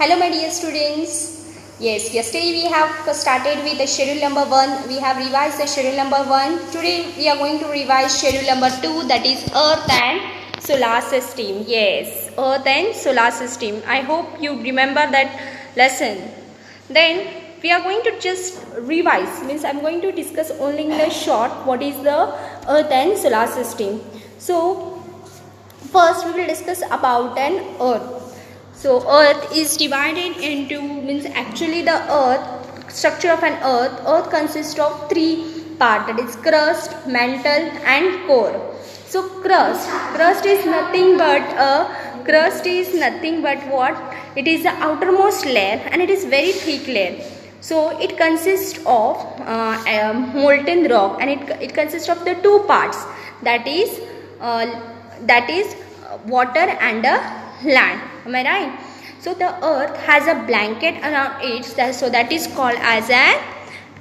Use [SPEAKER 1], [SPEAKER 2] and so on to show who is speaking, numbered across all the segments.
[SPEAKER 1] Hello my dear students. Yes, yesterday we have started with the schedule number 1. We have revised the schedule number 1. Today we are going to revise schedule number 2 that is earth and solar system. Yes, earth and solar system. I hope you remember that lesson. Then we are going to just revise means I'm going to discuss only in the short what is the earth and solar system. So first we will discuss about an earth so earth is divided into means actually the earth structure of an earth earth consists of three part that is crust mantle and core. So crust crust is nothing but a crust is nothing but what? It is the outermost layer and it is very thick layer. So it consists of uh, molten rock and it, it consists of the two parts that is uh, that is water and a land am i right? So the earth has a blanket around it so that is called as an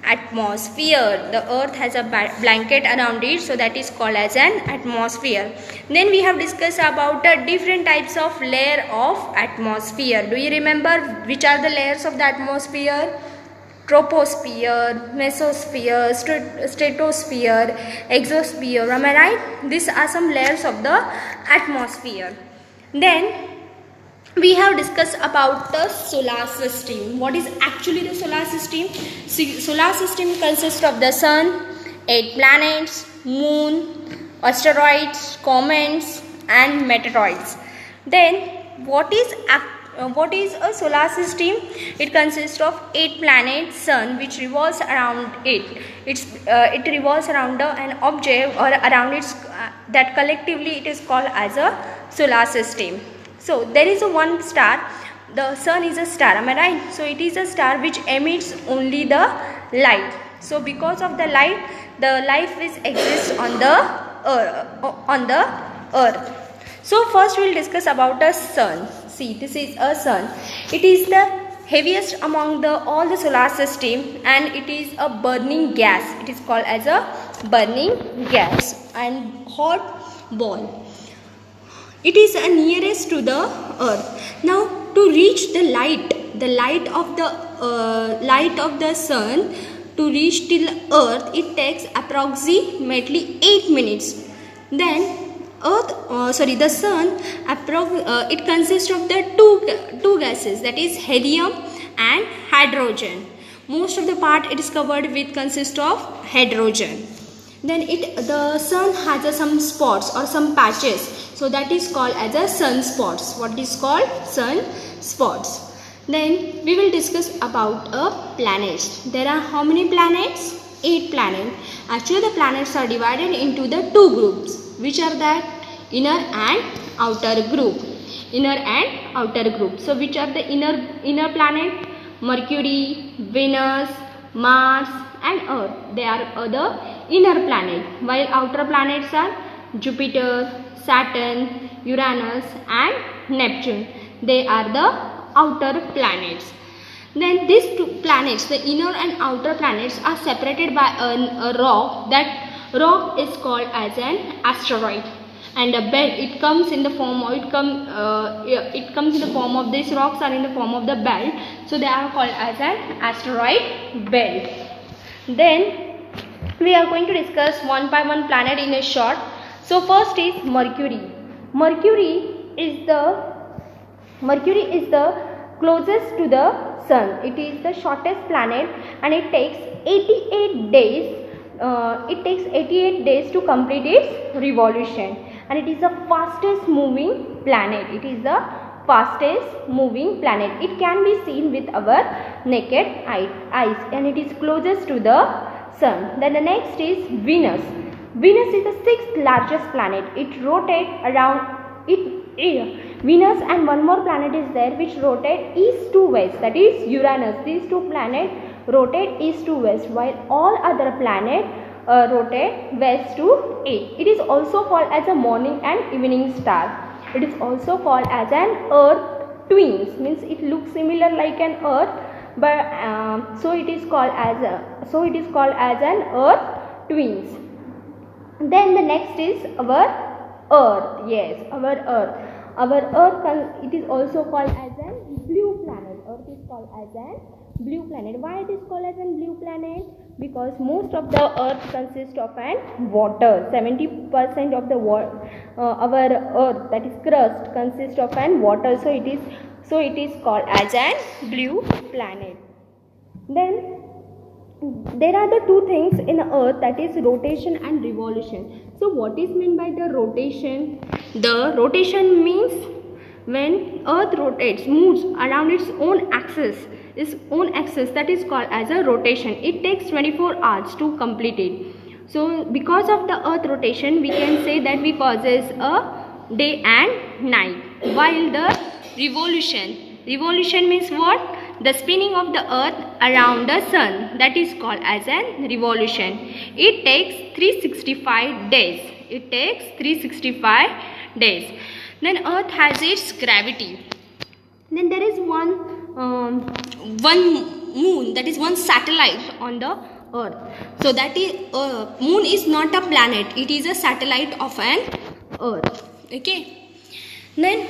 [SPEAKER 1] atmosphere. The earth has a blanket around it so that is called as an atmosphere. Then we have discussed about the different types of layer of atmosphere. Do you remember which are the layers of the atmosphere? Troposphere mesosphere stratosphere exosphere. Am i right? These are some layers of the atmosphere. Then we have discussed about the solar system. What is actually the solar system? Solar system consists of the sun eight planets moon asteroids comets and meteoroids. Then what is what is a solar system? It consists of eight planets sun which revolves around it. It's uh, it revolves around an object or around its uh, that collectively it is called as a solar system so there is a one star. The sun is a star am i right? So it is a star which emits only the light. So because of the light the life is exists on the uh, on the earth. So first we will discuss about the sun. See this is a sun. It is the heaviest among the all the solar system and it is a burning gas. It is called as a burning gas and hot ball it is nearest to the earth. Now to reach the light the light of the uh, light of the sun to reach till earth it takes approximately 8 minutes. Then earth uh, sorry the sun uh, it consists of the two two gases that is helium and hydrogen. Most of the part it is covered with consist of hydrogen. Then it the sun has uh, some spots or some patches so that is called as a sunspots. What is called sun spots? Then we will discuss about a planet. There are how many planets? 8 planets. Actually the planets are divided into the two groups. Which are that? Inner and outer group. Inner and outer group. So which are the inner, inner planet? Mercury, Venus, Mars and Earth. They are the inner planet. While outer planets are Jupiter, Saturn, Uranus and Neptune. They are the outer planets. Then these two planets, the inner and outer planets are separated by a, a rock. That rock is called as an asteroid and a belt it comes in the form of it come uh, it comes in the form of these rocks are in the form of the belt so they are called as an asteroid belt then we are going to discuss one by one planet in a short so first is Mercury. Mercury is the Mercury is the closest to the sun. It is the shortest planet and it takes 88 days. Uh, it takes 88 days to complete its revolution and it is the fastest moving planet. It is the fastest moving planet. It can be seen with our naked eyes and it is closest to the sun. Then the next is Venus. Venus is the sixth largest planet. It rotates around it. Venus and one more planet is there which rotate east to west. That is Uranus. These two planets rotate east to west while all other planets uh, rotate west to east. It is also called as a morning and evening star. It is also called as an earth twins. Means it looks similar like an earth but um, so it is called as a so it is called as an earth twins then the next is our earth. Yes our earth. Our earth it is also called as a blue planet. Earth is called as a blue planet. Why it is called as a blue planet? Because most of the earth consists of an water. 70% of the water uh, our earth that is crust consists of an water. So it is so it is called as an blue planet. Then there are the two things in earth that is rotation and revolution. So what is meant by the rotation? The rotation means when earth rotates moves around its own axis its own axis that is called as a rotation. It takes 24 hours to complete it. So because of the earth rotation we can say that we possess a day and night while the revolution revolution means what the spinning of the earth around the sun that is called as a revolution. It takes 365 days. It takes 365 days. Then earth has its gravity. Then there is one um, one moon that is one satellite on the earth. So that is uh, moon is not a planet. It is a satellite of an earth. Okay? Then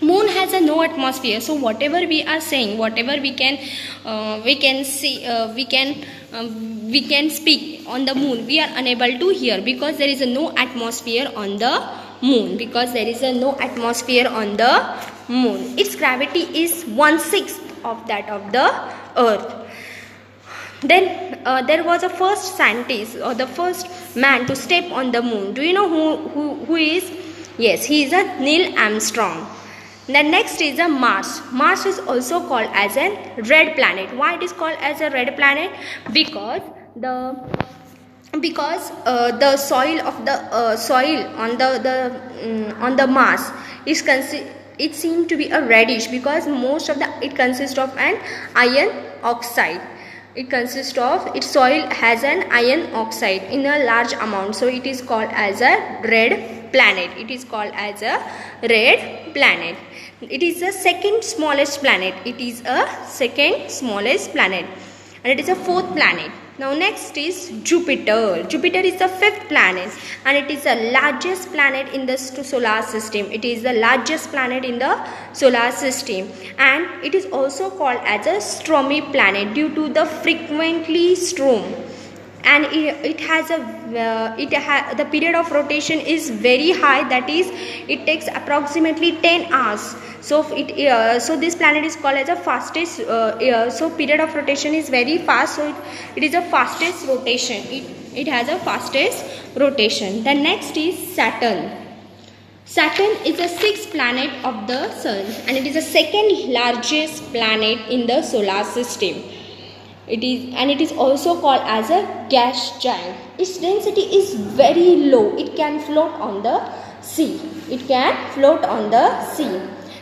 [SPEAKER 1] moon has a no atmosphere so whatever we are saying whatever we can uh, we can see uh, we can um, we can speak on the moon we are unable to hear because there is a no atmosphere on the moon because there is a no atmosphere on the moon. Its gravity is one sixth of that of the earth. Then uh, there was a first scientist or the first man to step on the moon. Do you know who who, who is? Yes he is a neil armstrong the next is a Mars. Mars is also called as a red planet. Why it is called as a red planet? Because the because uh, the soil of the uh, soil on the the um, on the Mars is it seems to be a reddish because most of the it consists of an iron oxide it consists of its soil has an iron oxide in a large amount so it is called as a red planet it is called as a red planet it is the second smallest planet. It is a second smallest planet. And it is a fourth planet. Now next is jupiter. Jupiter is the fifth planet. And it is the largest planet in the solar system. It is the largest planet in the solar system. And it is also called as a stormy planet due to the frequently storm and it, it has a uh, it ha the period of rotation is very high. That is it takes approximately 10 hours. So it uh, so this planet is called as the fastest uh, so period of rotation is very fast. So it, it is the fastest rotation. It it has a fastest rotation. The next is saturn. Saturn is the sixth planet of the sun and it is the second largest planet in the solar system it is and it is also called as a gas giant. Its density is very low. It can float on the sea. It can float on the sea.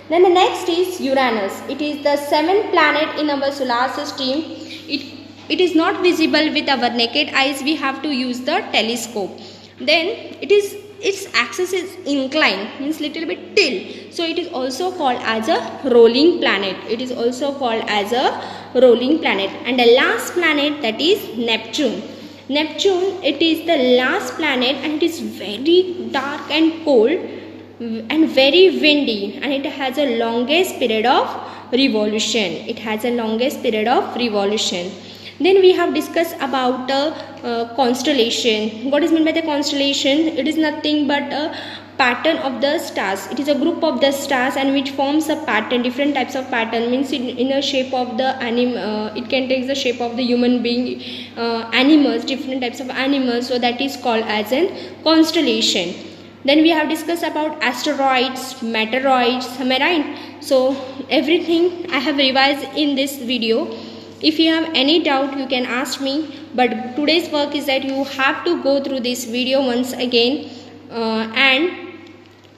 [SPEAKER 1] Then the next is uranus. It is the seventh planet in our solar system. It it is not visible with our naked eyes. We have to use the telescope. Then it is its axis is inclined means little bit tilt. So it is also called as a rolling planet. It is also called as a rolling planet and the last planet that is neptune. Neptune it is the last planet and it is very dark and cold and very windy and it has a longest period of revolution. It has a longest period of revolution. Then we have discussed about the uh, constellation. What is meant by the constellation? It is nothing but a pattern of the stars. It is a group of the stars and which forms a pattern different types of pattern. Means in, in a shape of the anim uh, it can take the shape of the human being uh, animals different types of animals. So that is called as an constellation. Then we have discussed about asteroids meteoroids am i right so everything i have revised in this video. If you have any doubt you can ask me. But today's work is that you have to go through this video once again uh, and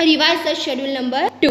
[SPEAKER 1] revise the schedule number two